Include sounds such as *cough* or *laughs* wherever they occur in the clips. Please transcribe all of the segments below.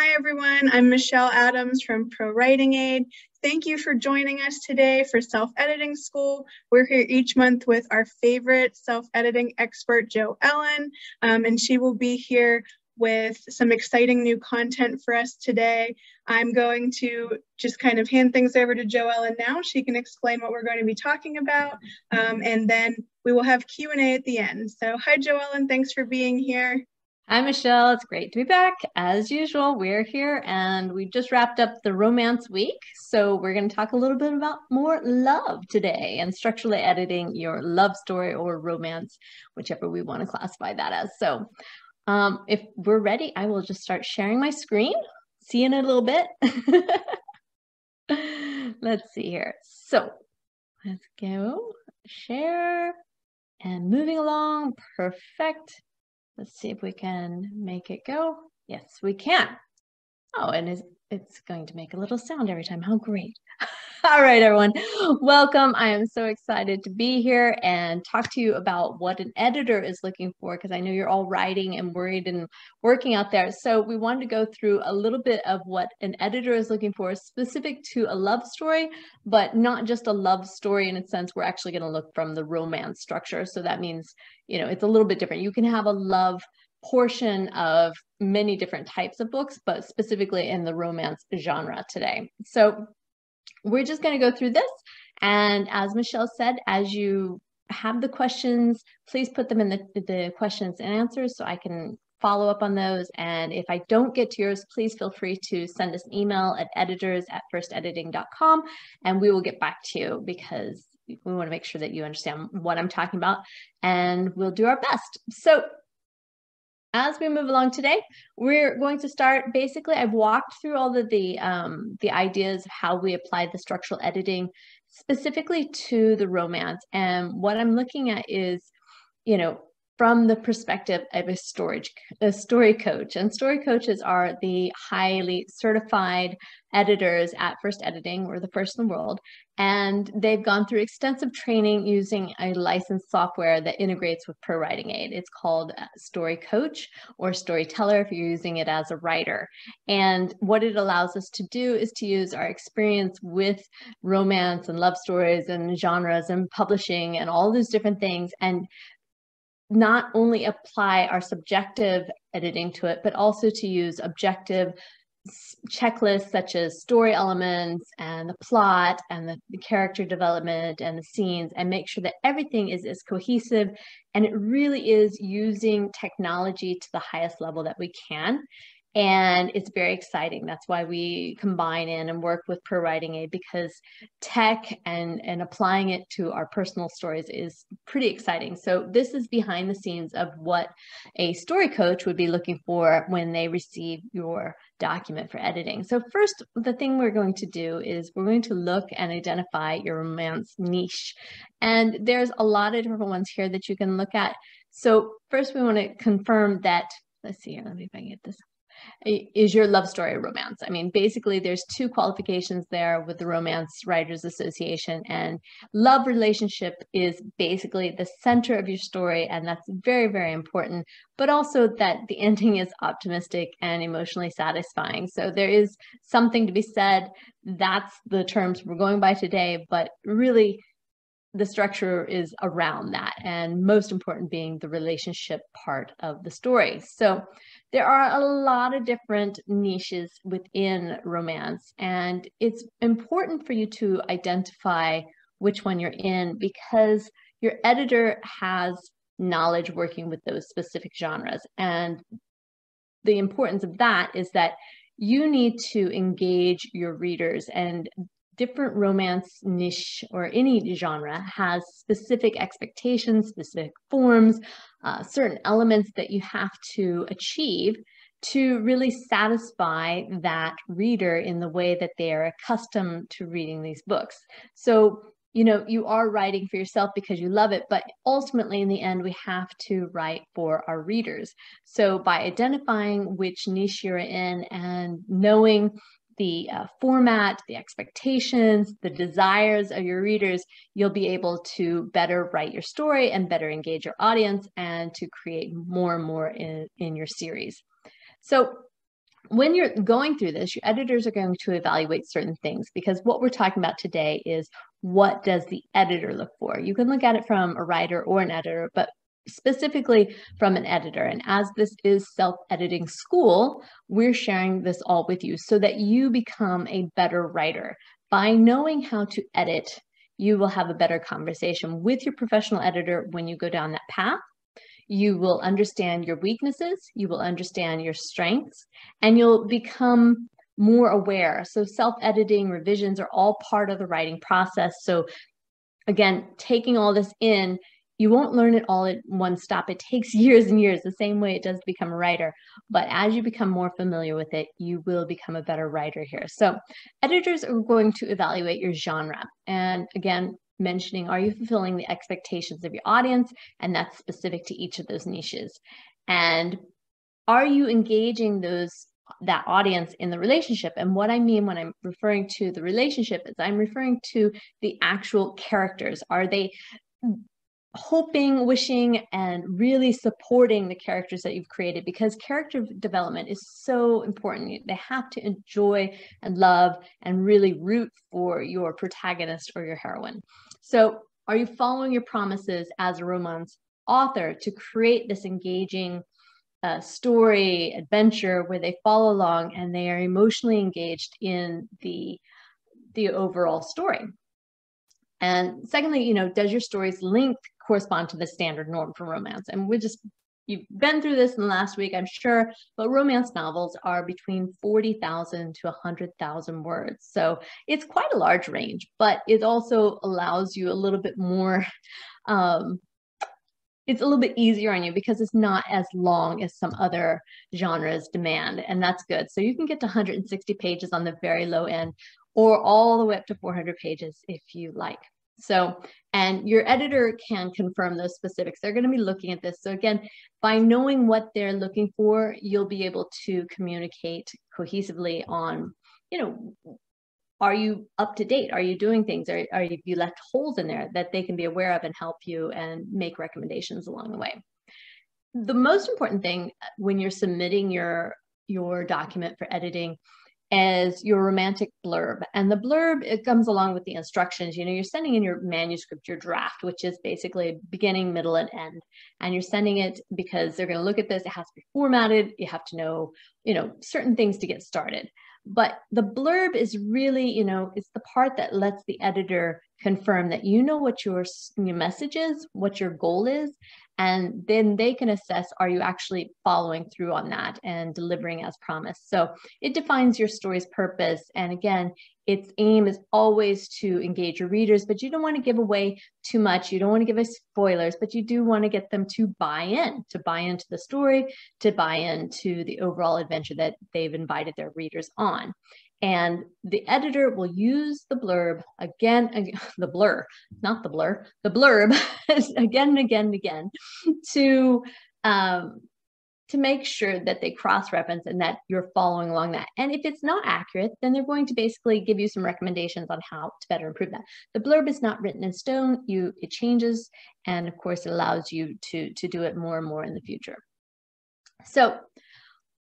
Hi, everyone. I'm Michelle Adams from Pro Writing Aid. Thank you for joining us today for Self Editing School. We're here each month with our favorite self editing expert, JoEllen, um, and she will be here with some exciting new content for us today. I'm going to just kind of hand things over to JoEllen now. She can explain what we're going to be talking about, um, and then we will have Q&A at the end. So hi, JoEllen. Thanks for being here. Hi, Michelle. It's great to be back. As usual, we're here and we just wrapped up the romance week. So, we're going to talk a little bit about more love today and structurally editing your love story or romance, whichever we want to classify that as. So, um, if we're ready, I will just start sharing my screen. See you in a little bit. *laughs* let's see here. So, let's go share and moving along. Perfect. Let's see if we can make it go. Yes, we can. Oh, and it's going to make a little sound every time. How great. *laughs* *laughs* All right, everyone. Welcome. I am so excited to be here and talk to you about what an editor is looking for because I know you're all writing and worried and working out there. So, we wanted to go through a little bit of what an editor is looking for specific to a love story, but not just a love story in a sense. We're actually going to look from the romance structure. So, that means, you know, it's a little bit different. You can have a love portion of many different types of books, but specifically in the romance genre today. So, we're just going to go through this. And as Michelle said, as you have the questions, please put them in the, the questions and answers so I can follow up on those. And if I don't get to yours, please feel free to send us an email at editors at firstediting.com and we will get back to you because we want to make sure that you understand what I'm talking about and we'll do our best. So as we move along today, we're going to start. Basically, I've walked through all of the um, the ideas of how we apply the structural editing specifically to the romance. And what I'm looking at is, you know, from the perspective of a storage a story coach and story coaches are the highly certified editors at FirstEditing we're the first in the world and they've gone through extensive training using a licensed software that integrates with pro writing aid. It's called uh, story coach or storyteller if you're using it as a writer. And what it allows us to do is to use our experience with romance and love stories and genres and publishing and all those different things and not only apply our subjective editing to it, but also to use objective checklists such as story elements and the plot and the, the, character development and the scenes and make sure that everything is as cohesive and it really is using technology to the highest level that we can and it's very exciting. That's why we combine in and work with pro writing aid because tech and and applying it to our personal stories is pretty exciting. So this is behind the scenes of what a story coach would be looking for when they receive your document for editing. So first the thing we're going to do is we're going to look and identify your romance niche. And there's a lot of different ones here that you can look at. So first we want to confirm that let's see here let me if i can get this is your love story romance. I mean, basically, there's two qualifications there with the Romance Writers Association, and love relationship is basically the center of your story, and that's very, very important. But also that the ending is optimistic and emotionally satisfying. So there is something to be said. That's the terms we're going by today, but really the structure is around that and most important being the relationship part of the story so there are a lot of different niches within romance and it's important for you to identify which one you're in because your editor has knowledge working with those specific genres. And the importance of that is that you need to engage your readers and different romance niche or any genre has specific expectations, specific forms, uh, certain elements that you have to achieve to really satisfy that reader in the way that they are accustomed to reading these books. So, you know, you are writing for yourself because you love it, but ultimately, in the end, we have to write for our readers. So, by identifying which niche you're in and knowing the uh, format, the expectations, the desires of your readers, you'll be able to better write your story and better engage your audience and to create more and more in, in your series. So when you're going through this, your editors are going to evaluate certain things because what we're talking about today is what does the editor look for? You can look at it from a writer or an editor, but specifically from an editor. And as this is self editing school, we're sharing this all with you so that you become a better writer. By knowing how to edit, you will have a better conversation with your professional editor when you go down that path. You will understand your weaknesses, you will understand your strengths, and you'll become more aware. So, self editing, revisions are all part of the writing process. So, again, taking all this in, you won't learn it all at one stop. It takes *laughs* years and years, the same way it does to become a writer. But as you become more familiar with it, you will become a better writer here. So, editors are going to evaluate your genre. And again, mentioning are you fulfilling the expectations of your audience? And that's specific to each of those niches. And are you engaging those that audience in the relationship. And what I mean when I'm referring to the relationship is I'm referring to the actual characters. Are they hoping, wishing, and really supporting the characters that you've created because character development is so important. They have to enjoy and love and really root for your protagonist or your heroine. So, are you following your promises as a romance author to create this engaging uh, story, adventure where they follow along and they are emotionally engaged in the the overall story? And secondly, you know, does your story's length correspond to the standard norm for romance? And we just you've been through this in the last week, I'm sure, but romance novels are between 40,000 to 100,000 words. So it's quite a large range, but it also allows you a little bit more, *laughs* um, it's a little bit easier on you because it's not as long as some other genres demand, and that's good. So you can get to 160 pages on the very low end or all the way up to 400 pages if you like. So, and your editor can confirm those specifics. They're going to be looking at this. So again, by knowing what they're looking for, you'll be able to communicate cohesively on, you know, are you up to date? Are you doing things? Are, are you, you left holes in there that they can be aware of and help you and make recommendations along the way? The most important thing when you're submitting your your document for editing as your romantic blurb. And the blurb, it comes along with the instructions. You know, you're sending in your manuscript, your draft, which is basically beginning, middle, and end. And you're sending it because they're going to look at this. It has to be formatted. You have to know, you know, certain things to get started. But the blurb is really, you know, it's the part that lets the editor confirm that you know what your, your message is, what your goal is, and then they can assess are you actually following through on that and delivering as promised? So it defines your story's purpose. And again its aim is always to engage your readers but you don't want to give away too much. You don't want to give us spoilers but you do want to get them to buy in to buy into the story to buy into the overall adventure that they've invited their readers on and the editor will use the blurb again, again *laughs* the blur, not the blur, the blurb *laughs* again and again and again to um, to make sure that they cross-reference and that you're following along that. And if it's not accurate, then they're going to basically give you some recommendations on how to better improve that. The blurb is not written in stone. You it changes, and of course, it allows you to to do it more and more in the future. So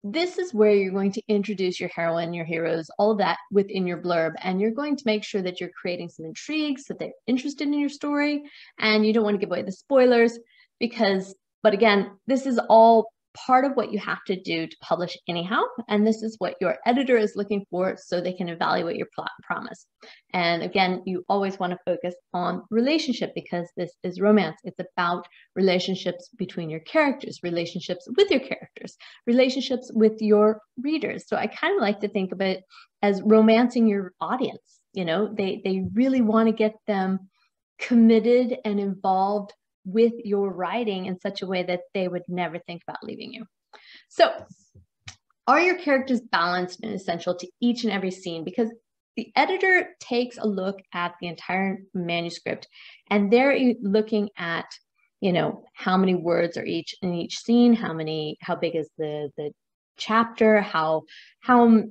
this is where you're going to introduce your heroine, your heroes, all that within your blurb. And you're going to make sure that you're creating some intrigue so that they're interested in your story. And you don't want to give away the spoilers because, but again, this is all part of what you have to do to publish anyhow. And this is what your editor is looking for so they can evaluate your plot promise. And again, you always want to focus on relationship because this is romance. It's about relationships between your characters, relationships with your characters, relationships with your readers. So I kind of like to think of it as romancing your audience. You know, they they really want to get them committed and involved with your writing in such a way that they would never think about leaving you. So, are your characters balanced and essential to each and every scene? Because the editor takes a look at the entire manuscript and they're looking at you know how many words are each in each scene how many how big is the the chapter how how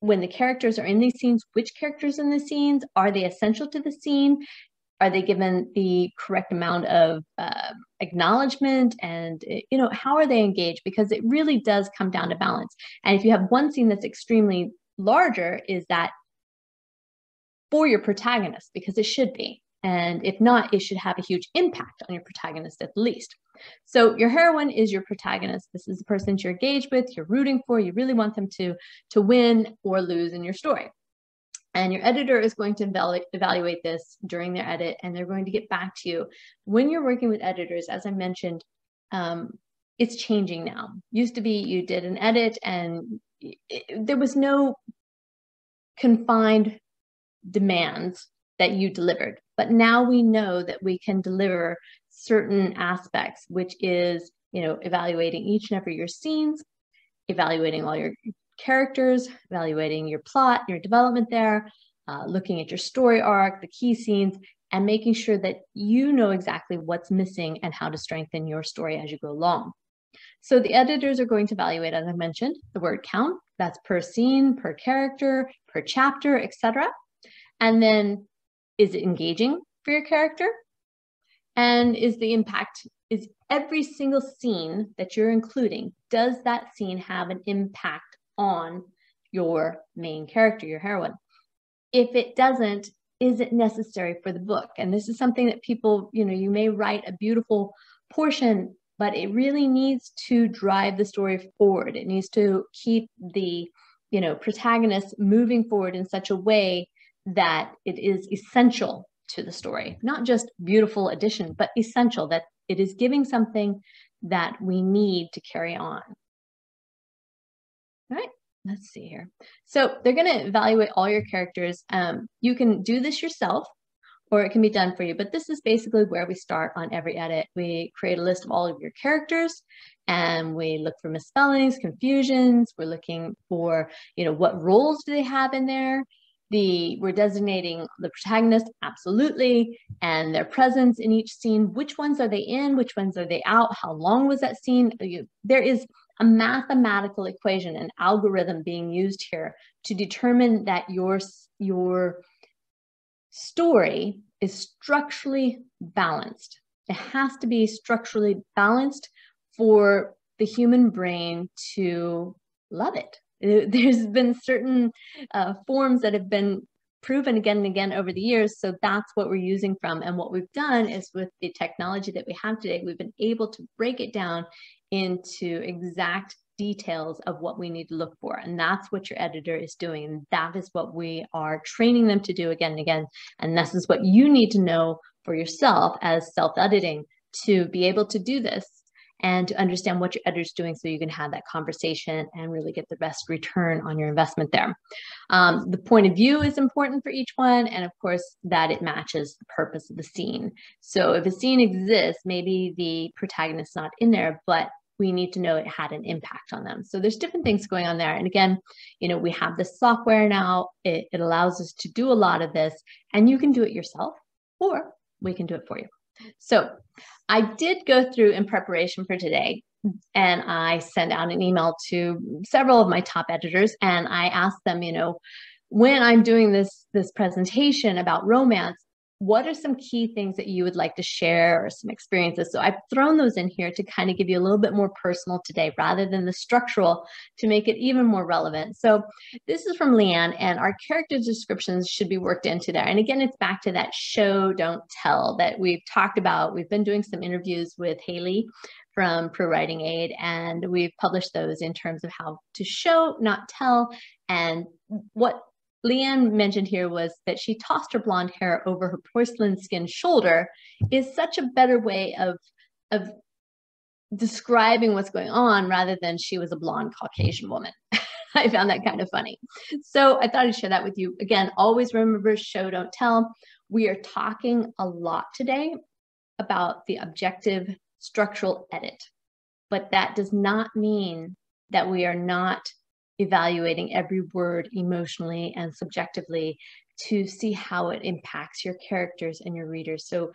when the characters are in these scenes which characters in the scenes are they essential to the scene are they given the correct amount of uh, acknowledgement? And you know how are they engaged? Because it really does come down to balance. And if you have one scene that's extremely larger is that for your protagonist? Because it should be. And if not it should have a huge impact on your protagonist at least. So your heroine is your protagonist. This is the person you're engaged with you're rooting for you really want them to to win or lose in your story and your editor is going to evaluate this during their edit, and they're going to get back to you. When you're working with editors, as I mentioned, um, it's changing now. Used to be you did an edit and it, there was no confined demands that you delivered. But now we know that we can deliver certain aspects, which is, you know, evaluating each and every your scenes, evaluating all your characters, evaluating your plot, your development there, uh, looking at your story arc, the key scenes, and making sure that you know exactly what's missing and how to strengthen your story as you go along. So the editors are going to evaluate, as I mentioned, the word count. That's per scene, per character, per chapter, etc. And then, is it engaging for your character? And is the impact is every single scene that you're including does that scene have an impact on your main character, your heroine. If it doesn't, is it necessary for the book? And this is something that people, you know, you may write a beautiful portion, but it really needs to drive the story forward. It needs to keep the, you know, protagonist moving forward in such a way that it is essential to the story, not just beautiful addition, but essential that it is giving something that we need to carry on. Let's see here. So they're going to evaluate all your characters. Um, you can do this yourself or it can be done for you. But this is basically where we start on every edit. We create a list of all of your characters and we look for misspellings, confusions. We're looking for, you know, what roles do they have in there? The we're designating the protagonist absolutely and their presence in each scene. Which ones are they in? Which ones are they out? How long was that scene? There is a mathematical equation, an algorithm being used here to determine that your, your story is structurally balanced. It has to be structurally balanced for the human brain to love it. *laughs* There's been certain uh, forms that have been proven again and again over the years. So that's what we're using from. And what we've done is with the technology that we have today, we've been able to break it down into exact details of what we need to look for. And that's what your editor is doing. And that is what we are training them to do again and again. And this is what you need to know for yourself as self editing to be able to do this and to understand what your editor's doing so you can have that conversation and really get the best return on your investment there. Um, the point of view is important for each one, and of course, that it matches the purpose of the scene. So if a scene exists, maybe the protagonist's not in there, but we need to know it had an impact on them. So there's different things going on there. And again, you know, we have this software now. It, it allows us to do a lot of this, and you can do it yourself, or we can do it for you. So I did go through in preparation for today and I sent out an email to several of my top editors and I asked them, you know, when I'm doing this this presentation about romance, what are some key things that you would like to share or some experiences? So I've thrown those in here to kind of give you a little bit more personal today rather than the structural to make it even more relevant. So this is from Leanne and our character descriptions should be worked into there. And again, it's back to that show, don't tell that we've talked about. We've been doing some interviews with Haley from Pro Writing Aid, and we've published those in terms of how to show, not tell, and what Leanne mentioned here was that she tossed her blonde hair over her porcelain skin shoulder is such a better way of of describing what's going on rather than she was a blonde Caucasian woman. *laughs* I found that kind of funny. So I thought I'd share that with you. Again, always remember show, don't tell. We are talking a lot today about the objective structural edit, but that does not mean that we are not evaluating every word emotionally and subjectively to see how it impacts your characters and your readers. So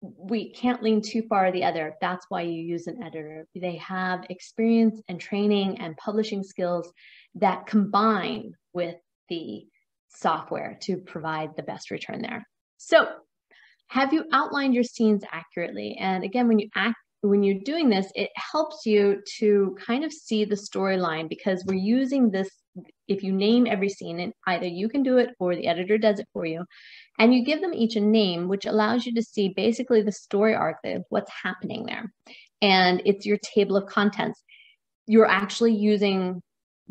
we can't lean too far the other. That's why you use an editor. They have experience and training and publishing skills that combine with the software to provide the best return there. So have you outlined your scenes accurately? And again, when you act when you're doing this, it helps you to kind of see the storyline because we're using this. If you name every scene, and either you can do it or the editor does it for you, and you give them each a name, which allows you to see basically the story arc of what's happening there. And it's your table of contents. You're actually using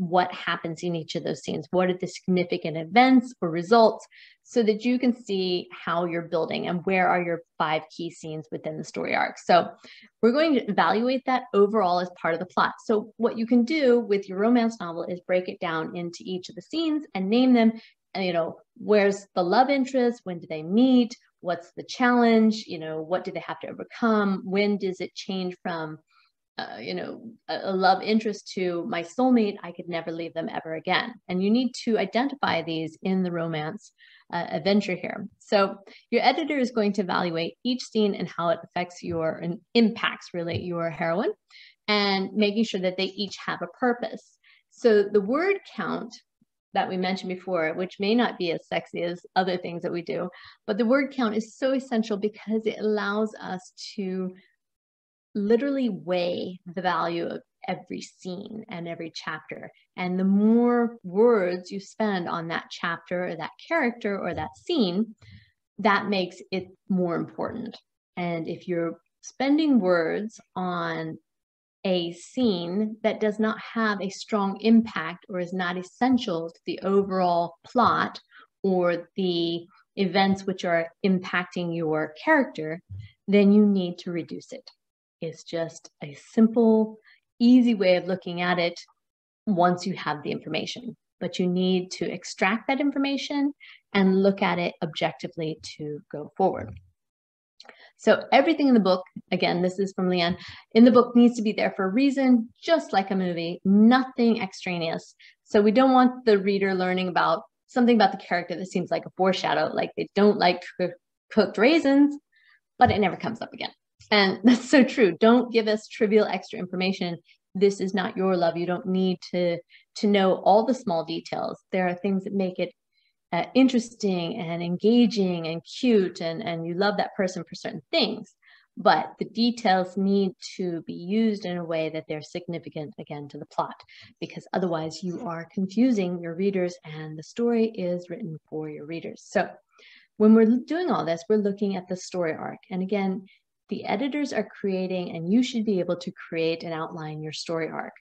what happens in each of those scenes. What are the significant events or results so that you can see how you're building and where are your five key scenes within the story arc. So we're going to evaluate that overall as part of the plot. So what you can do with your romance novel is break it down into each of the scenes and name them, uh, you know, where's the love interest? When do they meet? What's the challenge? You know, what do they have to overcome? When does it change from uh, you know, a, a, love interest to my soulmate, I could never leave them ever again. And you need to identify these in the romance uh, adventure here. So your editor is going to evaluate each scene and how it affects your and impacts really your heroine and making sure that they each have a purpose. So the word count that we mentioned before, which may not be as sexy as other things that we do, but the word count is so essential because it allows us to literally weigh the value of every scene and every chapter. And the more words you spend on that chapter or that character or that scene, that makes it more important. And if you're spending words on a scene that does not have a strong impact or is not essential to the overall plot or the events which are impacting your character, then you need to reduce it is just a simple, easy way of looking at it once you have the information. But you need to extract that information and look at it objectively to go forward. So everything in the book, again, this is from Leanne, in the book needs to be there for a reason, just like a movie, nothing extraneous. So we don't want the reader learning about something about the character that seems like a foreshadow, like they don't like cooked raisins, but it never comes up again. And *laughs* that's so true. Don't give us trivial extra information. This is not your love. You don't need to to know all the small details. There are things that make it uh, interesting and engaging and cute, and and you love that person for certain things. But the details need to be used in a way that they're significant again to the plot, because otherwise you are confusing your readers, and the story is written for your readers. So when we're doing all this, we're looking at the story arc. And again, the editors are creating, and you should be able to create and outline your story arc.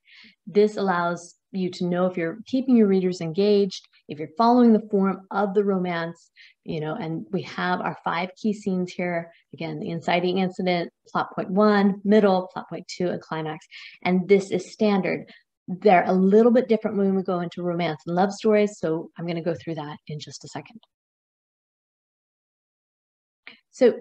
This allows you to know if you're keeping your readers engaged, if you're following the form of the romance, you know, and we have our five key scenes here. Again, the inciting incident, plot point one, middle, plot point two, and climax. And this is standard. They're a little bit different when we go into romance and love stories. So I'm going to go through that in just a second. So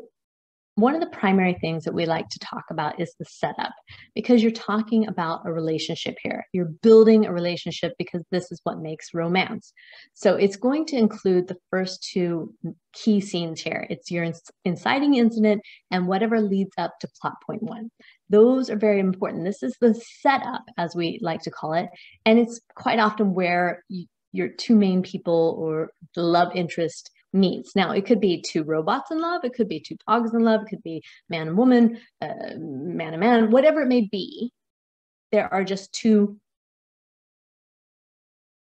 one of the primary things that we like to talk about is the setup because you're talking about a relationship here. You're building a relationship because this is what makes romance. So it's going to include the first two key scenes here. It's your inciting incident and whatever leads up to plot point one. Those are very important. This is the setup, as we like to call it. And it's quite often where you, your two main people or the love interest meets. Now, it could be two robots in love, it could be two dogs in love, it could be man and woman, uh, man and man, whatever it may be. There are just two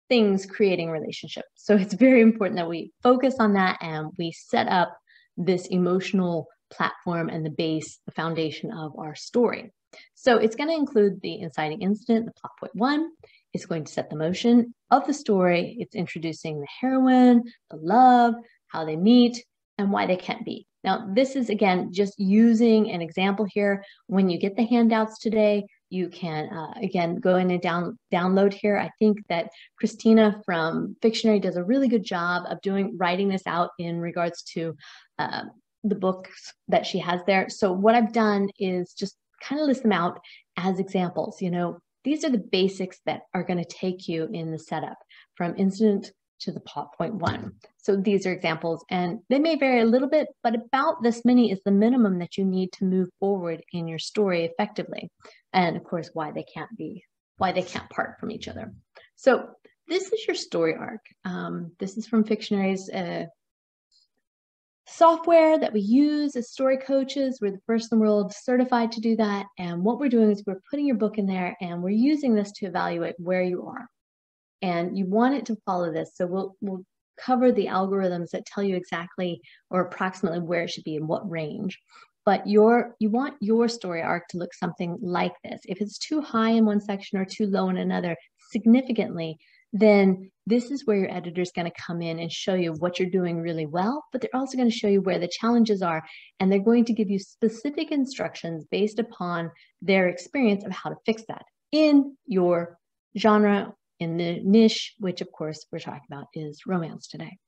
things creating relationship. So it's very important that we focus on that and we set up this emotional platform and the base, the foundation of our story. So it's going to include the inciting incident, the plot point one is going to set the motion of the story. It's introducing the heroine, the love, how they meet, and why they can't be. Now, this is again just using an example here. When you get the handouts today, you can uh, again go in and down, download here. I think that Kristina from Fictionary does a really good job of doing writing this out in regards to uh, the books that she has there. So what I've done is just kind of list them out as examples. You know, these are the basics that are going to take you in the setup from incident to the point one. So these are examples and they may vary a little bit, but about this many is the minimum that you need to move forward in your story effectively. And of course, why they can't be, why they can't part from each other. So this is your story arc. Um, this is from Fictionary's uh, software that we use as story coaches. We're the first in the world certified to do that. And what we're doing is we're putting your book in there and we're using this to evaluate where you are. And you want it to follow this. So we'll, we'll cover the algorithms that tell you exactly or approximately where it should be in what range. But your you want your story arc to look something like this. If it's too high in one section or too low in another, significantly, then this is where your editor is going to come in and show you what you're doing really well, but they're also going to show you where the challenges are. And they're going to give you specific instructions based upon their experience of how to fix that in your genre, in the niche, which of course we're talking about is romance today.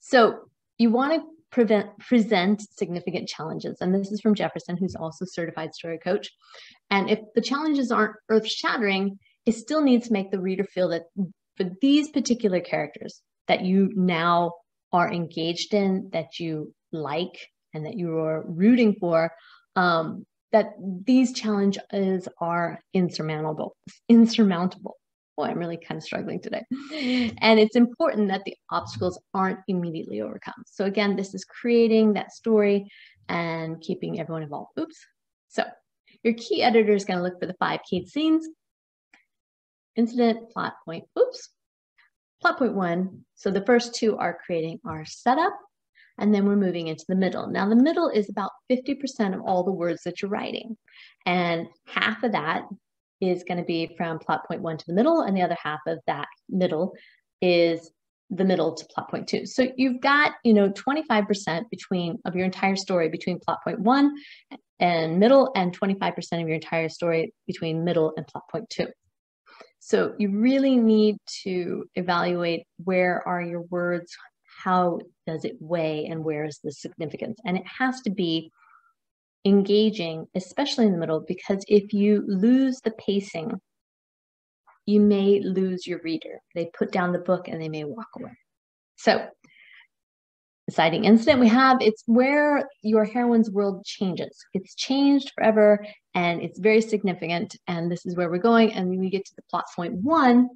So you want to prevent, present significant challenges. And this is from Jefferson, who's also certified story coach. And if the challenges aren't earth shattering, it still needs to make the reader feel that for these particular characters that you now are engaged in, that you like, and that you are rooting for, um, that these challenges are insurmountable. Insurmountable. Boy, I'm really kind of struggling today. And it's important that the obstacles aren't immediately overcome. So again, this is creating that story and keeping everyone involved. Oops. So your key editor is going to look for the five key scenes incident, plot point, oops, plot point one. So the first two are creating our setup, and then we're moving into the middle. Now the middle is about 50% of all the words that you're writing. And half of that is going to be from plot point one to the middle, and the other half of that middle is the middle to plot point two. So you've got, you know, 25% between of your entire story between plot point one and middle, and 25% of your entire story between middle and plot point two. So you really need to evaluate where are your words, how does it weigh, and where is the significance. And it has to be engaging, especially in the middle, because if you lose the pacing, you may lose your reader. They put down the book and they may walk away. So inciting incident we have. It's where your heroine's world changes. It's changed forever and it's very significant. And this is where we're going. And when we get to the plot point one,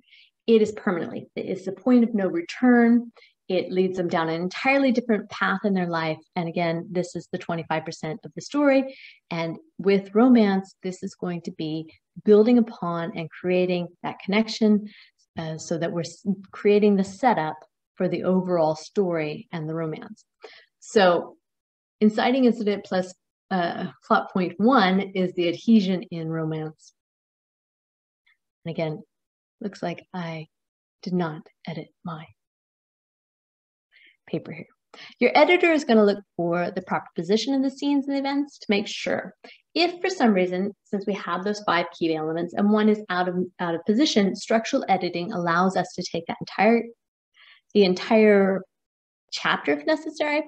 it is permanently. It's the point of no return. It leads them down an entirely different path in their life. And again, this is the 25% of the story. And with romance, this is going to be building upon and creating that connection uh, so that we're creating the setup for the overall story and the romance. So, inciting incident plus uh, plot point one is the adhesion in romance. And again, looks like I did not edit my paper here. Your editor is going to look for the proper position of the scenes and events to make sure. If for some reason, since we have those five key elements and one is out of, out of position, structural editing allows us to take that entire the entire chapter if necessary,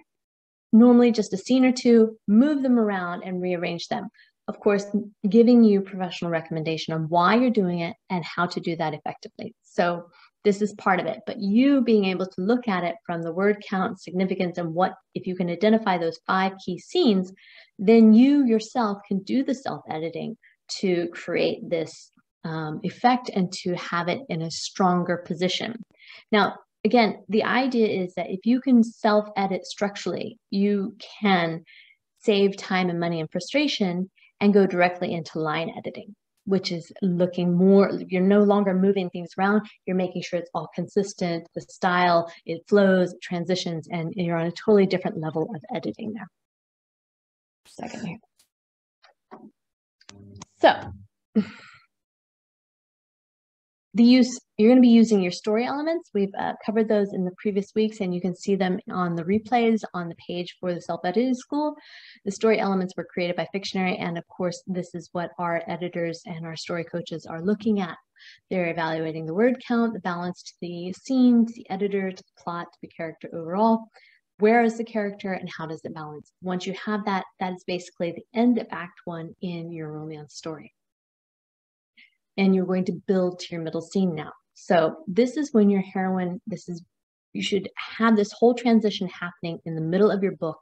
normally just a scene or two, move them around and rearrange them. Of course, giving you professional recommendation on why you're doing it and how to do that effectively. So this is part of it, but you being able to look at it from the word count, significance, and what, if you can identify those five key scenes, then you yourself can do the self editing to create this um, effect and to have it in a stronger position. Now, again, the idea is that if you can self edit structurally, you can save time and money and frustration and go directly into line editing, which is looking more, you're no longer moving things around, you're making sure it's all consistent, the style, it flows, transitions, and you're on a totally different level of editing now. Second here. So, the use, you're going to be using your story elements. We've uh, covered those in the previous weeks and you can see them on the replays on the page for the self-editing school. The story elements were created by Fictionary and of course this is what our editors and our story coaches are looking at. They're evaluating the word count, the balance to the scene, to the editor, to the plot, to the character overall. Where is the character and how does it balance? Once you have that, that is basically the end of Act One in your romance story and you're going to build to your middle scene now. So this is when your heroine, this is, you should have this whole transition happening in the middle of your book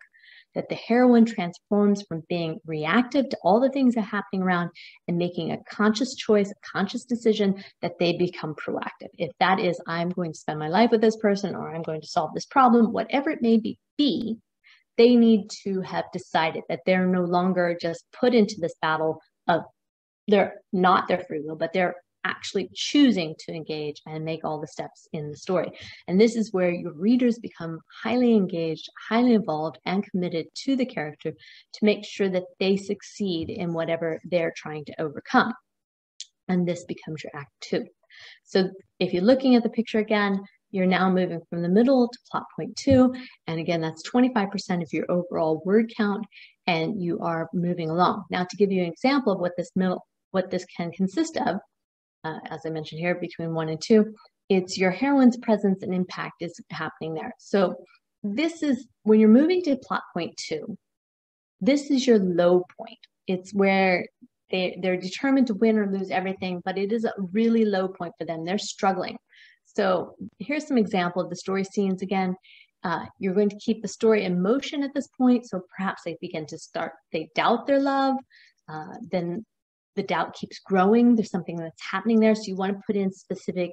that the heroine transforms from being reactive to all the things that are happening around and making a conscious choice, a conscious decision that they become proactive. If that is, I'm going to spend my life with this person or I'm going to solve this problem, whatever it may be, be they need to have decided that they're no longer just put into this battle of they're not their free will, but they're actually choosing to engage and make all the steps in the story. And this is where your readers become highly engaged, highly involved, and committed to the character to make sure that they succeed in whatever they're trying to overcome. And this becomes your act two. So if you're looking at the picture again, you're now moving from the middle to plot point two. And again, that's 25% of your overall word count, and you are moving along. Now, to give you an example of what this middle, what this can consist of, uh, as I mentioned here, between one and two, it's your heroine's presence and impact is happening there. So this is when you're moving to plot point two, this is your low point. It's where they, they're determined to win or lose everything, but it is a really low point for them. They're struggling. So here's some example of the story scenes again. Uh, you're going to keep the story in motion at this point. So perhaps they begin to start, they doubt their love. Uh, then the doubt keeps growing. There's something that's happening there. So you want to put in specific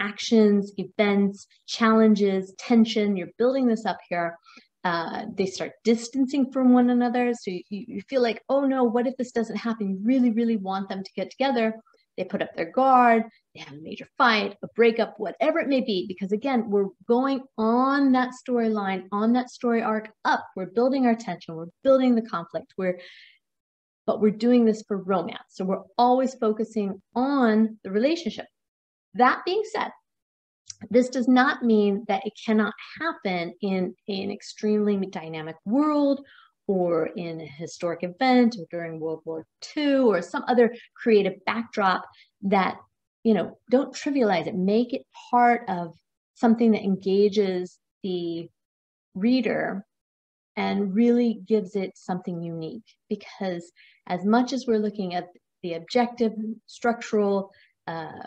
actions, events, challenges, tension. You're building this up here. Uh, they start distancing from one another. So you, you feel like, oh no, what if this doesn't happen? You really, really want them to get together. They put up their guard, they have a major fight, a breakup, whatever it may be. Because again, we're going on that storyline, on that story arc up. We're building our tension, we're building the conflict. We're but we're doing this for romance. So we're always focusing on the relationship. That being said, this does not mean that it cannot happen in an extremely dynamic world or in a historic event or during World War II or some other creative backdrop that, you know, don't trivialize it. Make it part of something that engages the reader and really gives it something unique because as much as we're looking at the objective structural uh,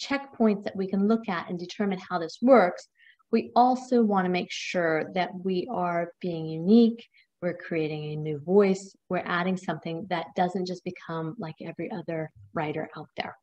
checkpoints that we can look at and determine how this works, we also want to make sure that we are being unique, we're creating a new voice, we're adding something that doesn't just become like every other writer out there.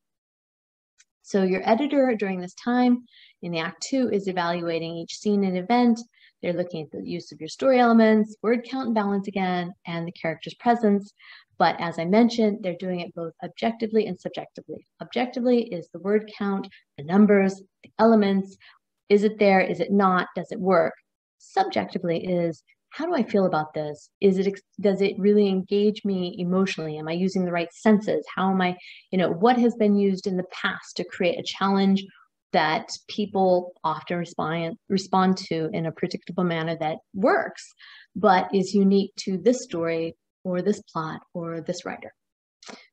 So your editor during this time in the Act Two is evaluating each scene and event. They're looking at the use of your story elements, word count and balance again, and the character's presence. But as I mentioned, they're doing it both objectively and subjectively. Objectively is the word count, the numbers, the elements. Is it there? Is it not? Does it work? Subjectively is how do I feel about this? Is it does it really engage me emotionally? Am I using the right senses? How am I, you know, what has been used in the past to create a challenge that people often respond respond to in a predictable manner that works, but is unique to this story or this plot or this writer.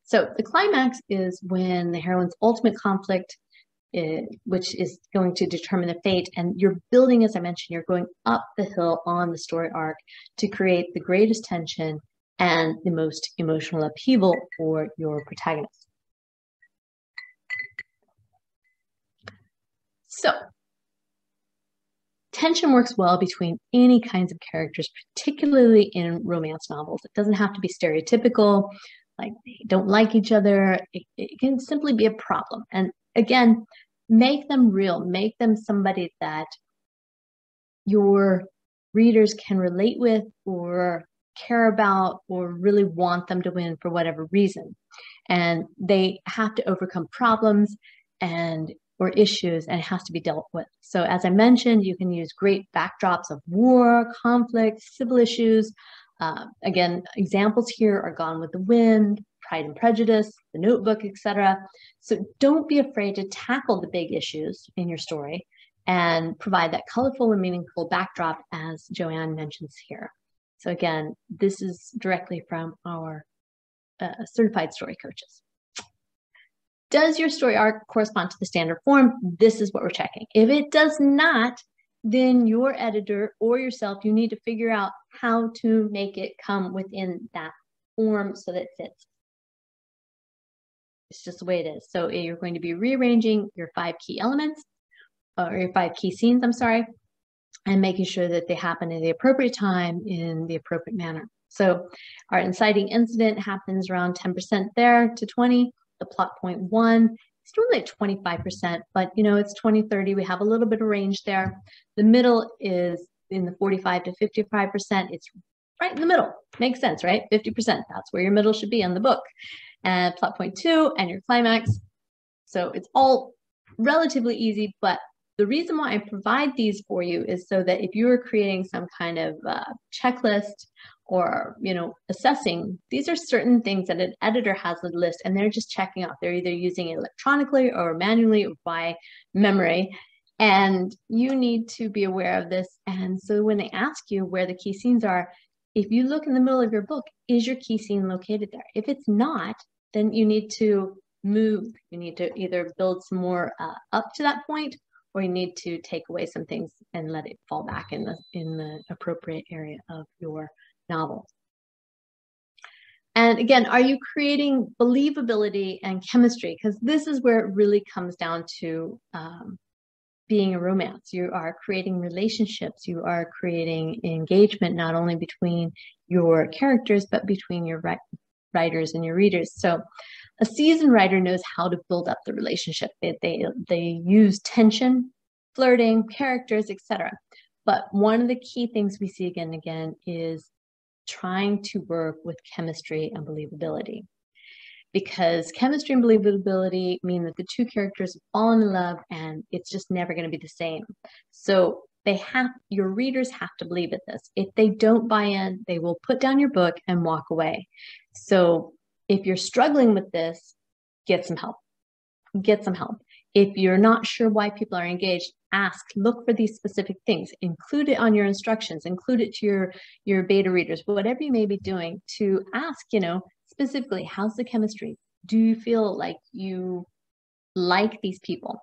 So the climax is when the heroine's ultimate conflict eh, which is going to determine the fate. And you're building, as I mentioned, you're going up the hill on the story arc to create the greatest tension and the most emotional upheaval for your protagonist. So, tension works well between any kinds of characters, particularly in romance novels. It doesn't have to be stereotypical, like they don't like each other. It, it can simply be a problem. And again, make them real, make them somebody that your readers can relate with or care about or really want them to win for whatever reason. And they have to overcome problems and or issues and it has to be dealt with. So as I mentioned, you can use great backdrops of war, conflict, civil issues. Uh, again, examples here are Gone with the Wind, Pride and Prejudice, The Notebook, etc. So don't be afraid to tackle the big issues in your story and provide that colorful and meaningful backdrop as Joanne mentions here. So again, this is directly from our uh, certified story coaches. Does your story arc correspond to the standard form? This is what we're checking. If it does not, then your editor or yourself, you need to figure out how to make it come within that form so that it fits. It's just the way it is. So you're going to be rearranging your five key elements or your five key scenes, I'm sorry. and making sure that they happen at the appropriate time in the appropriate manner. So our inciting incident happens around 10% there to 20. The plot point one it's normally at 25%, but you know, it's 20, 30. We have a little bit of range there. The middle is in the 45 to 55%. It's right in the middle. Makes sense, right? 50%. That's where your middle should be on the book. And plot point two and your climax. So it's all relatively easy, but the reason why I provide these for you is so that if you are creating some kind of uh, checklist or you know assessing these are certain things that an editor has a list and they're just checking off. They're either using it electronically or manually or by memory. And you need to be aware of this. And so when they ask you where the key scenes are if you look in the middle of your book is your key scene located there? If it's not then you need to move. You need to either build some more uh, up to that point or you need to take away some things and let it fall back in the in the appropriate area of your novel. And again, are you creating believability and chemistry? Because this is where it really comes down to um, being a romance. You are creating relationships, you are creating engagement not only between your characters, but between your writers and your readers. So a seasoned writer knows how to build up the relationship. They, they, they use tension, flirting, characters, etc. But one of the key things we see again and again is trying to work with chemistry and believability. Because chemistry and believability mean that the two characters fallen in love and it's just never going to be the same. So they have your readers have to believe in this. If they don't buy in, they will put down your book and walk away. So if you're struggling with this, get some help. Get some help. If you're not sure why people are engaged, ask, look for these specific things, include it on your instructions, include it to your, your beta readers, whatever you may be doing to ask, you know, specifically, how's the chemistry? Do you feel like you like these people?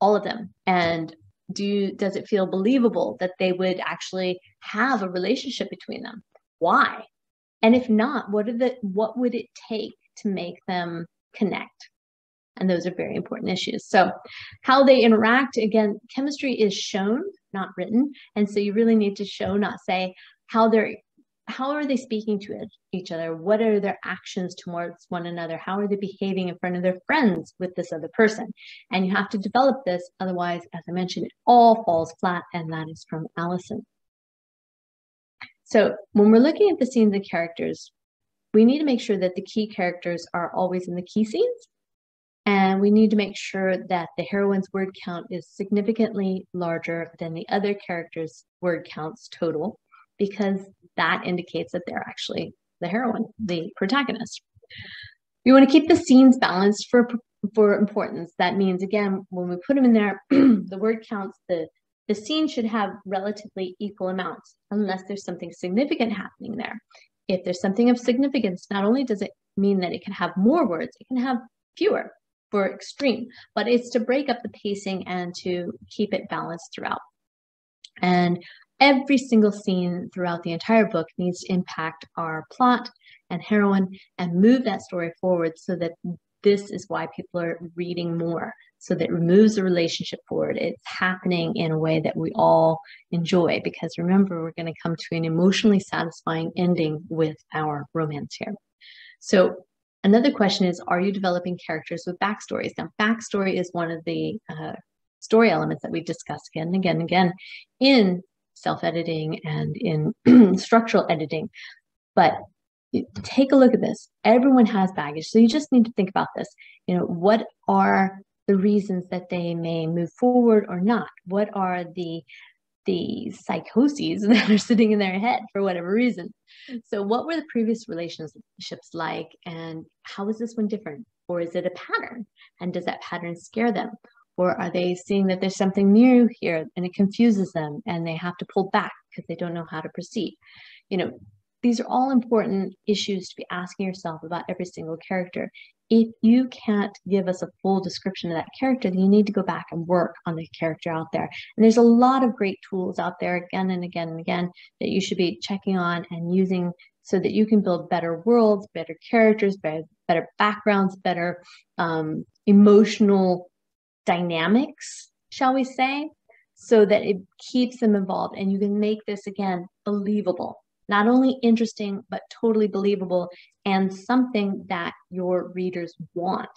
All of them. And do you, does it feel believable that they would actually have a relationship between them? Why? And if not, what are the what would it take to make them connect? And those are very important issues. So, how they interact again, chemistry is shown, not written. And so, you really need to show, not say, how they're how are they speaking to each other? What are their actions towards one another? How are they behaving in front of their friends with this other person? And you have to develop this. Otherwise, as I mentioned, it all falls flat. And that is from Allison. So when we're looking at the scenes and characters, we need to make sure that the key characters are always in the key scenes and we need to make sure that the heroine's word count is significantly larger than the other characters' word counts total, because that indicates that they're actually the heroine, the protagonist. We want to keep the scenes balanced for for importance. That means again, when we put them in there, *clears throat* the word counts, the the scene should have relatively equal amounts, unless there's something significant happening there. If there's something of significance, not only does it mean that it can have more words, it can have fewer for extreme, but it's to break up the pacing and to keep it balanced throughout. And every single scene throughout the entire book needs to impact our plot and heroine and move that story forward so that this is why people are reading more. So that removes the relationship forward. It's happening in a way that we all enjoy because remember, we're going to come to an emotionally satisfying ending with our romance here. So Another question is Are you developing characters with backstories? Now, backstory is one of the uh, story elements that we discuss again and again and again in self editing and in *clears throat* structural editing. But take a look at this. Everyone has baggage. So you just need to think about this. You know, what are the reasons that they may move forward or not? What are the the psychoses *laughs* that are sitting in their head for whatever reason. So, what were the previous relationships like, and how is this one different? Or is it a pattern? And does that pattern scare them? Or are they seeing that there's something new here and it confuses them and they have to pull back because they don't know how to proceed? You know, these are all important issues to be asking yourself about every single character if you can't give us a full description of that character, then you need to go back and work on the character out there. And there's a lot of great tools out there again and again and again that you should be checking on and using so that you can build better worlds, better characters, better, better backgrounds, better um, emotional dynamics, shall we say. so that it keeps them involved and you can make this again believable not only interesting but totally believable and something that your readers want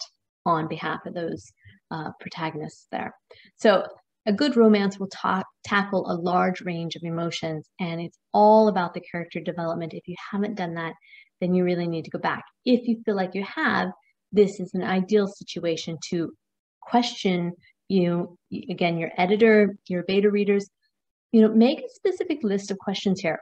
on behalf of those uh, protagonists there. So a good romance will ta- tackle a large range of emotions and it's all about the character development. If you haven't done that then you really need to go back. If you feel like you have this is an ideal situation to question you again your editor your beta readers. You know make a specific list of questions here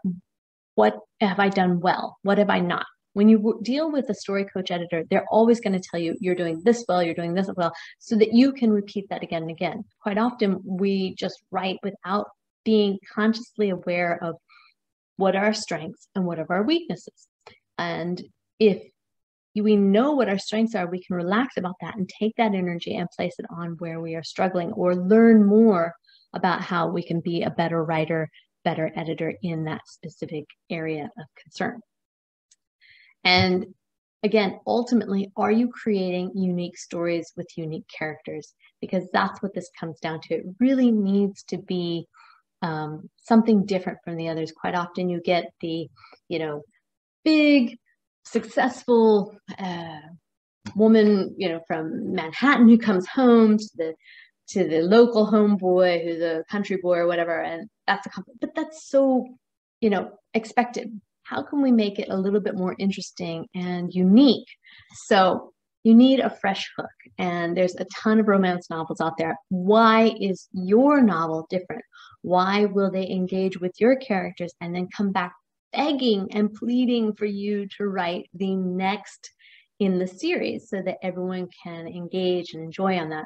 what have i done well? What have i not? When you deal with a story coach editor they're always going to tell you you're doing this well you're doing this well so that you can repeat that again and again. Quite often we just write without being consciously aware of what are our strengths and what are our weaknesses. And if we know what our strengths are, we can relax about that and take that energy and place it on where we are struggling or learn more about how we can be a better writer, better editor in that specific area of concern. And again, ultimately, are you creating unique stories with unique characters? Because that's what this comes down to. It really needs to be um, something different from the others. Quite often, you get the, you know, big successful uh, woman, you know, from Manhattan who comes home to the to the local homeboy who's a country boy or whatever, and that's a compliment. But that's so, you know, expected. How can we make it a little bit more interesting and unique? So you need a fresh hook, and there's a ton of romance novels out there. Why is your novel different? Why will they engage with your characters and then come back begging and pleading for you to write the next in the series so that everyone can engage and enjoy on that.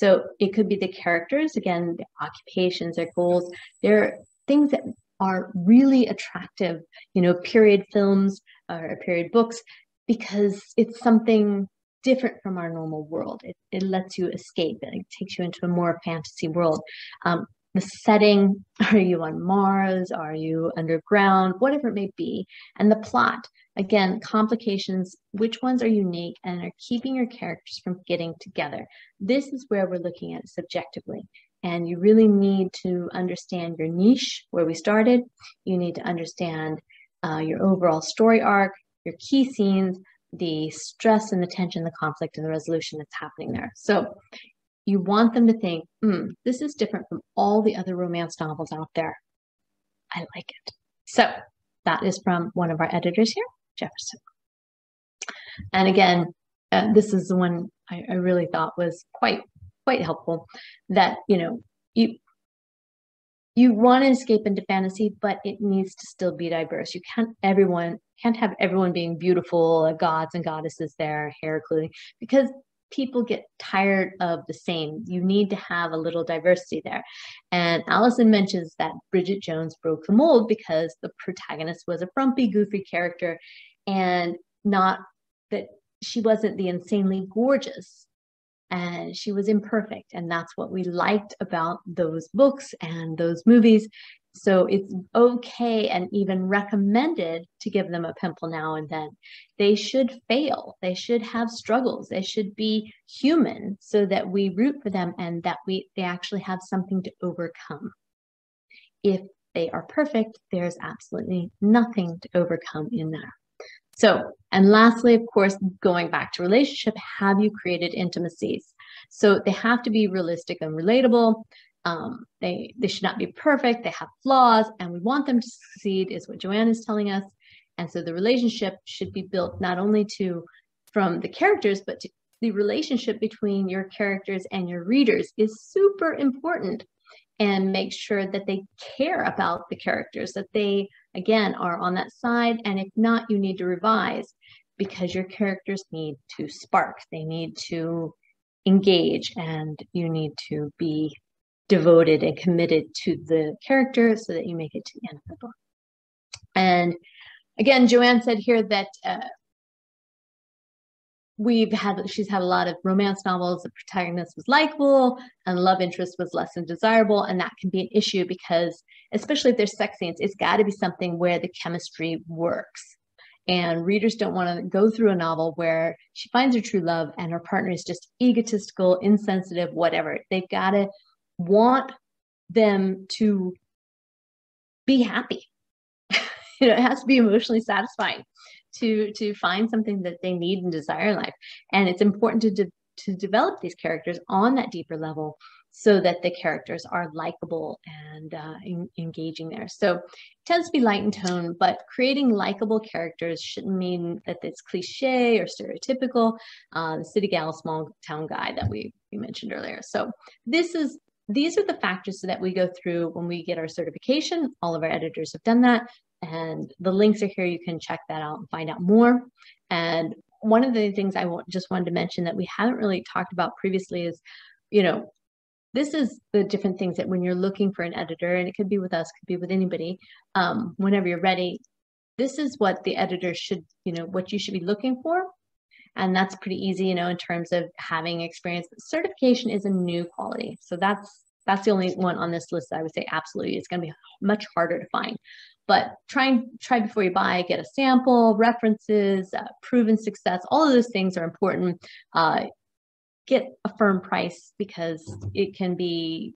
So it could be the characters, again, the occupations, their goals, they're things that are really attractive, you know, period films or period books, because it's something different from our normal world. It, it lets you escape and it takes you into a more fantasy world. Um, the setting. *laughs* Are you on mars? Are you underground? Whatever it may be. And the plot. Again complications. Which ones are unique and are keeping your characters from getting together? This is where we're looking at subjectively. And you really need to understand your niche where we started. You need to understand uh, your overall story arc your key scenes the stress and the tension the conflict and the resolution that's happening there. So you want them to think, hmm, this is different from all the other romance novels out there. I like it. So that is from one of our editors here, Jefferson. And again, uh, this is the one I, I really thought was quite quite helpful. That you know you you want to escape into fantasy, but it needs to still be diverse. You can't everyone can't have everyone being beautiful, gods and goddesses there, hair including, because people get tired of the same. You need to have a little diversity there. And Allison mentions that Bridget Jones broke the mold because the protagonist was a frumpy, goofy character and not that she wasn't the insanely gorgeous and she was imperfect. And that's what we liked about those books and those movies. So it's okay and even recommended to give them a pimple now and then. They should fail. They should have struggles. They should be human so that we root for them and that we they actually have something to overcome. If they are perfect, there's absolutely nothing to overcome in there. So, and lastly, of course, going back to relationship, have you created intimacies? So they have to be realistic and relatable. Um, they they should not be perfect. They have flaws, and we want them to succeed, is what Joanne is telling us. And so the relationship should be built not only to from the characters, but to the relationship between your characters and your readers is super important. And make sure that they care about the characters, that they again are on that side. And if not, you need to revise because your characters need to spark. They need to engage and you need to be devoted and committed to the character so that you make it to the end of the book. And again, Joanne said here that uh, we've had she's had a lot of romance novels. The protagonist was likable and love interest was less than desirable and that can be an issue because especially if there's sex scenes it's got to be something where the chemistry works. And readers don't want to go through a novel where she finds her true love and her partner is just egotistical insensitive whatever. They've got to want them to be happy. *laughs* you know, it has to be emotionally satisfying to to find something that they need and desire in life. And it's important to de- to develop these characters on that deeper level so that the characters are likable and uh, in, engaging there. So it tends to be light in tone, but creating likable characters shouldn't mean that it's cliche or stereotypical. Uh, the city gal, small town guy that we, we mentioned earlier. So this is these are the factors that we go through when we get our certification. All of our editors have done that. And the links are here. You can check that out and find out more. And one of the things I just wanted to mention that we haven't really talked about previously is, you know, this is the different things that when you're looking for an editor, and it could be with us, could be with anybody, um, whenever you're ready, this is what the editor should, you know, what you should be looking for. And that's pretty easy, you know, in terms of having experience. Certification is a new quality. So that's that's the only one on this list I would say absolutely it's going to be much harder to find. But try and try before you buy, get a sample, references, uh, proven success. All of those things are important. Uh, get a firm price because it can be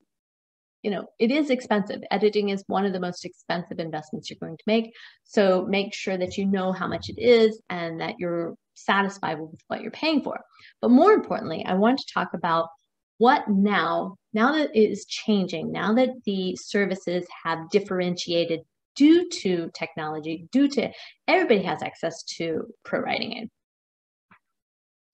you know it is expensive editing is one of the most expensive investments you're going to make so make sure that you know how much it is and that you're satisfied with what you're paying for. But more importantly i want to talk about what now now that it is changing now that the services have differentiated due to technology due to everybody has access to pro writing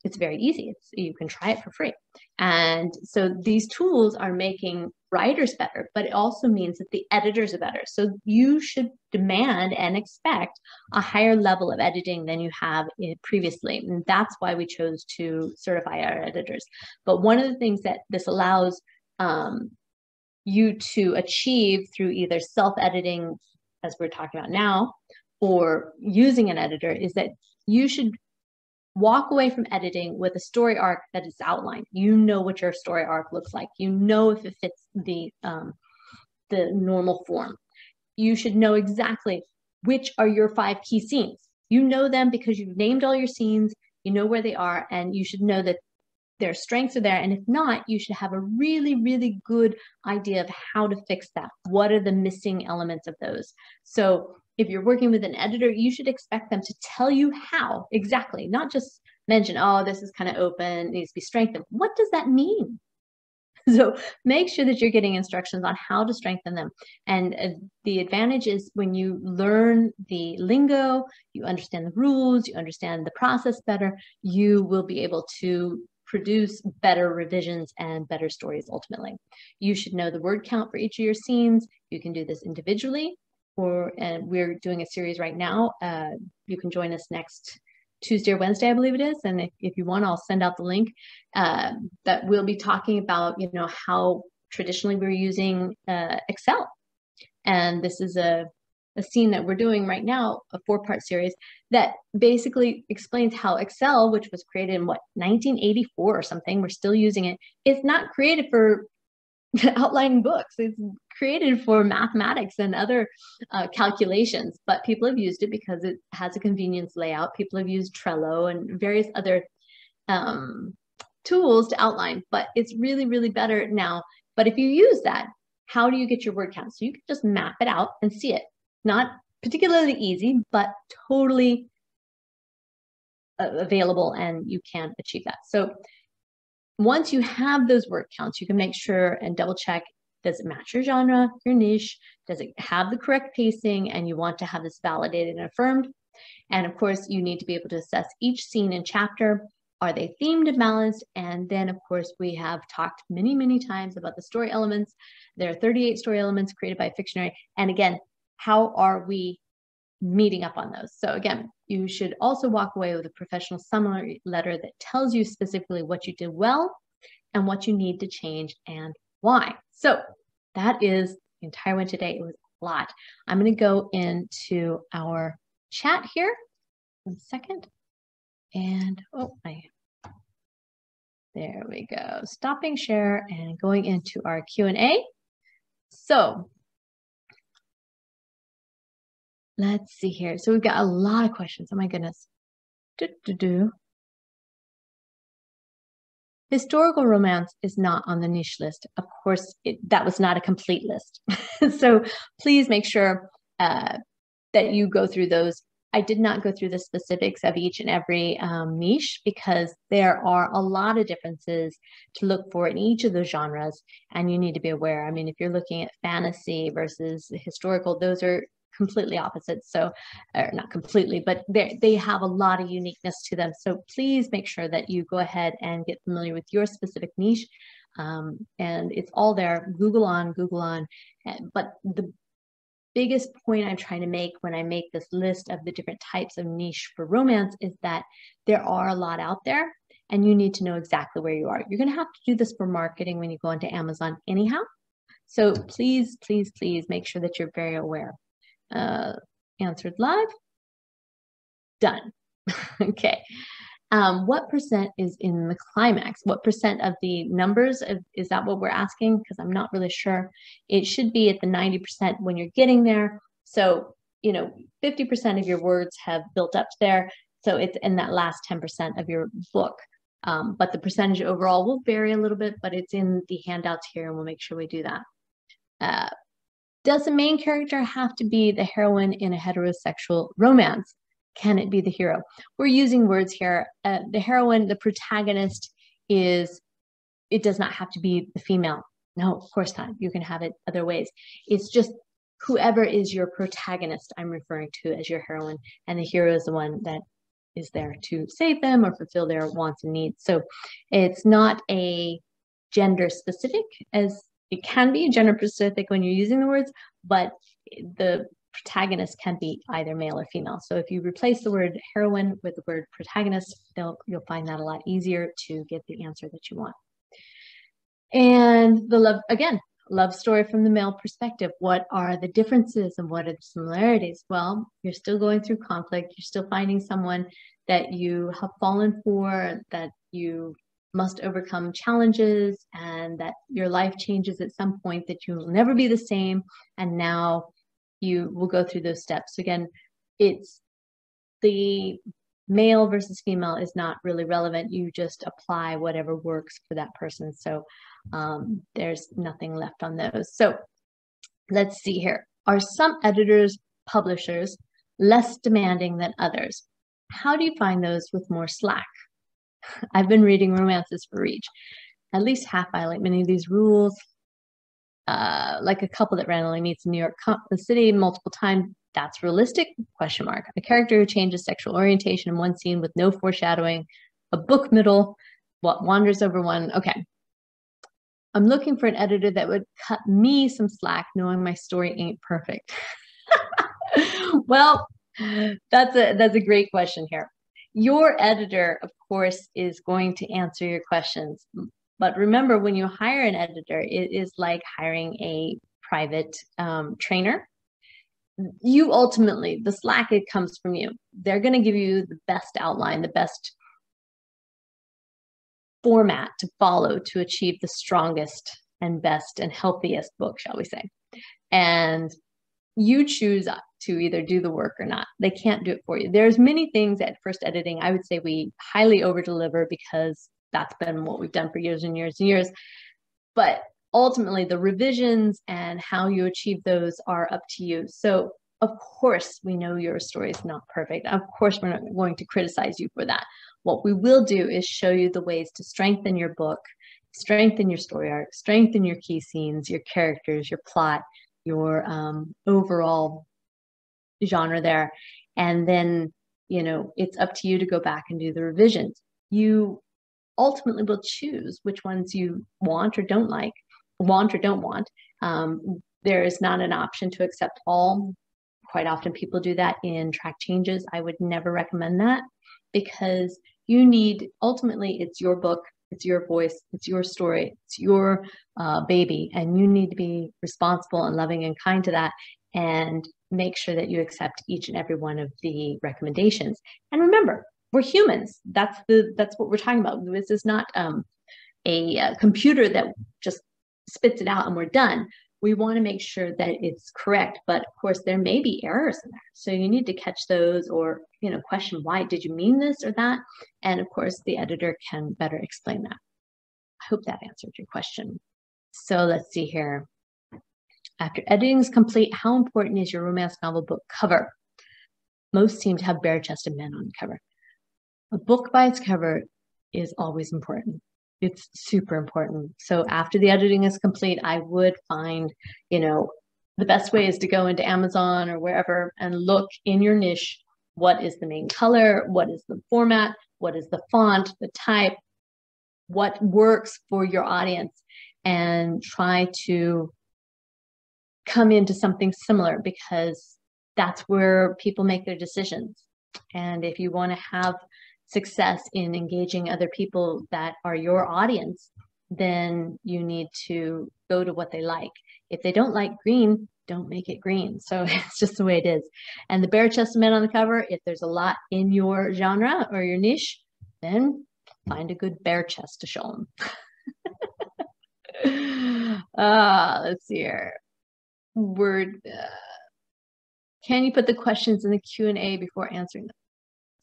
it's very easy. It's, you can try it for free. And so these tools are making writers better, but it also means that the editors are better. So you should demand and expect a higher level of editing than you have previously. And that's why we chose to certify our editors. But one of the things that this allows um, you to achieve through either self editing, as we're talking about now, or using an editor is that you should walk away from editing with a story arc that is outlined. You know what your story arc looks like. You know if it fits the um, the normal form. You should know exactly which are your five key scenes. You know them because you've named all your scenes. You know where they are, and you should know that their strengths are there. And if not, you should have a really, really good idea of how to fix that. What are the missing elements of those? So if you're working with an editor, you should expect them to tell you how exactly, not just mention, oh, this is kind of open, needs to be strengthened. What does that mean? *laughs* So make sure that you're getting instructions on how to strengthen them. And uh, the advantage is when you learn the lingo, you understand the rules, you understand the process better, you will be able to produce better revisions and better stories ultimately. You should know the word count for each of your scenes. You can do this individually and we're doing a series right now. Uh, you can join us next Tuesday or Wednesday, I believe it is. And if, if you want, I'll send out the link uh, that we'll be talking about, you know, how traditionally we're using uh, Excel. And this is a, a scene that we're doing right now, a four part series that basically explains how Excel, which was created in what, 1984 or something, we're still using it, it's not created for *laughs* outlining books. It's created for mathematics and other uh, calculations, but people have used it because it has a convenience layout. People have used Trello and various other um, tools to outline, but it's really, really better now. But if you use that, how do you get your word count? So you can just map it out and see it. Not particularly easy, but totally uh, available and you can achieve that. So once you have those word counts, you can make sure and double check does it match your genre, your niche? Does it have the correct pacing? And you want to have this validated and affirmed. And of course, you need to be able to assess each scene and chapter. Are they themed and balanced? And then, of course, we have talked many, many times about the story elements. There are 38 story elements created by Fictionary. And again, how are we meeting up on those? So again, you should also walk away with a professional summary letter that tells you specifically what you did well and what you need to change and why. So that is entire one today. It was a lot. I'm going to go into our chat here in second. And oh, I there we go. Stopping share and going into our Q&A. So let's see here. So we've got a lot of questions. Oh my goodness. Do, do, do. Historical romance is not on the niche list. Of course, it, that was not a complete list. *laughs* so please make sure uh, that you go through those. I did not go through the specifics of each and every um, niche because there are a lot of differences to look for in each of those genres, and you need to be aware. I mean, if you're looking at fantasy versus historical, those are completely opposite. So, or not completely, but they they have a lot of uniqueness to them. So please make sure that you go ahead and get familiar with your specific niche. Um, and it's all there. Google on, Google on. But the biggest point I'm trying to make when I make this list of the different types of niche for romance is that there are a lot out there and you need to know exactly where you are. You're going to have to do this for marketing when you go into Amazon anyhow. So please, please, please make sure that you're very aware uh, answered live. Done. *laughs* okay. Um, what percent is in the climax? What percent of the numbers of, is that what we're asking? Because I'm not really sure. It should be at the 90% when you're getting there. So, you know, 50% of your words have built up there. So it's in that last 10% of your book. Um, but the percentage overall will vary a little bit, but it's in the handouts here, and we'll make sure we do that. Uh, does the main character have to be the heroine in a heterosexual romance? Can it be the hero? We're using words here. Uh, the heroine, the protagonist is, it does not have to be the female. No, of course not. You can have it other ways. It's just whoever is your protagonist, I'm referring to as your heroine, and the hero is the one that is there to save them or fulfill their wants and needs. So it's not a gender specific as it can be gender specific when you're using the words, but the protagonist can be either male or female. So if you replace the word heroine with the word protagonist, you'll find that a lot easier to get the answer that you want. And the love, again, love story from the male perspective. What are the differences and what are the similarities? Well, you're still going through conflict. You're still finding someone that you have fallen for, that you must overcome challenges and that your life changes at some point that you will never be the same. And now you will go through those steps. Again it's the male versus female is not really relevant. You just apply whatever works for that person. So um, there's nothing left on those. So let's see here. Are some editors publishers less demanding than others? How do you find those with more slack *laughs* I've been reading romances for Reach. At least half violate many of these rules. Uh, like a couple that randomly meets in New York the City multiple times. That's realistic? Question mark. A character who changes sexual orientation in one scene with no foreshadowing. A book middle. What wanders over one. Okay. I'm looking for an editor that would cut me some slack, knowing my story ain't perfect. *laughs* well, that's a that's a great question here. Your editor, of course, is going to answer your questions. But remember, when you hire an editor, it is like hiring a private um, trainer. You ultimately, the slack, it comes from you. They're going to give you the best outline, the best format to follow to achieve the strongest and best and healthiest book, shall we say. And you choose to either do the work or not. They can't do it for you. There's many things at FirstEditing. I would say we highly over deliver because that's been what we've done for years and years and years. But ultimately, the revisions and how you achieve those are up to you. So, of course, we know your story is not perfect. Of course, we're not going to criticize you for that. What we will do is show you the ways to strengthen your book, strengthen your story arc, strengthen your key scenes, your characters, your plot, your um, overall genre there. And then, you know, it's up to you to go back and do the revisions. You ultimately will choose which ones you want or don't like, want or don't want. Um, there is not an option to accept all. Quite often, people do that in track changes. I would never recommend that because you need ultimately, it's your book, it's your voice, it's your story, it's your uh, baby, and you need to be responsible and loving and kind to that. And make sure that you accept each and every one of the recommendations. And remember, we're humans. That's the that's what we're talking about. This is not um, a, a computer that just spits it out and we're done. We want to make sure that it's correct, but of course there may be errors in there. So you need to catch those or you know question why did you mean this or that, and of course the editor can better explain that. I hope that answered your question. So let's see here. After editing is complete, how important is your romance novel book cover? Most seem to have bare-chested men on cover. A book by its cover is always important. It's super important. So after the editing is complete, I would find, you know, the best way is to go into Amazon or wherever and look in your niche. What is the main color? What is the format? What is the font, the type? What works for your audience? And try to come into something similar because that's where people make their decisions. And if you want to have success in engaging other people that are your audience, then you need to go to what they like. If they don't like green, don't make it green. So *laughs* it's just the way it is. And the bare chested men on the cover, if there's a lot in your genre or your niche, then find a good bare chest to show them. uh, *laughs* let's see here. Word. Uh, can you put the questions in the Q&A before answering them?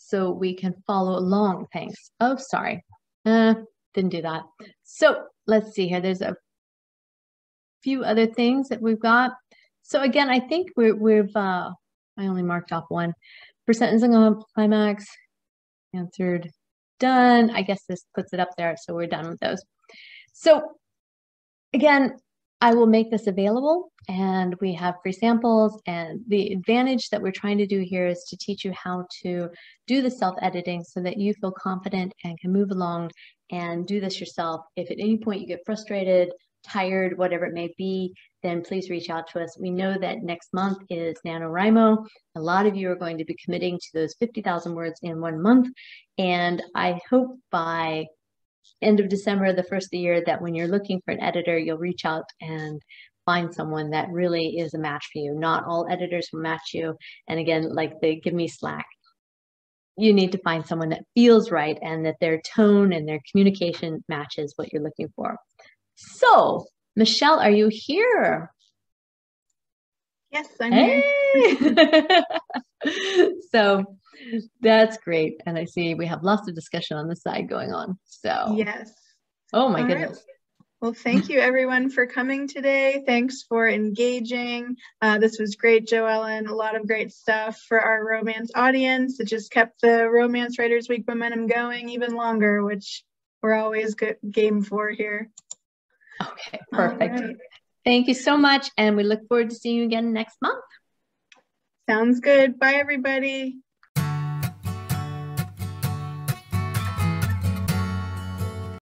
So we can follow along. Thanks. Oh, sorry. Uh, didn't do that. So let's see here. There's a few other things that we've got. So again, I think we have uh, I only marked off one. For sentencing on climax, answered, done. I guess this puts it up there, so we're done with those. So again, I will make this available and we have free samples and the advantage that we're trying to do here is to teach you how to do the self-editing so that you feel confident and can move along and do this yourself. If at any point you get frustrated, tired, whatever it may be, then please reach out to us. We know that next month is NaNoWriMo. A lot of you are going to be committing to those 50,000 words in one month. And I hope by end of December, the first of the year, that when you're looking for an editor, you'll reach out and find someone that really is a match for you. Not all editors will match you. And again, like they give me slack. You need to find someone that feels right and that their tone and their communication matches what you're looking for. So, Michelle, are you here? Yes, I'm hey. here. *laughs* so that's great. And I see we have lots of discussion on the side going on. So, yes. Oh my All goodness. Right. Well, thank you everyone for coming today. Thanks for engaging. Uh, this was great, JoEllen. A lot of great stuff for our romance audience. It just kept the Romance Writers Week momentum going even longer, which we're always good game for here. Okay, perfect. Right. Thank you so much. And we look forward to seeing you again next month. Sounds good. Bye, everybody.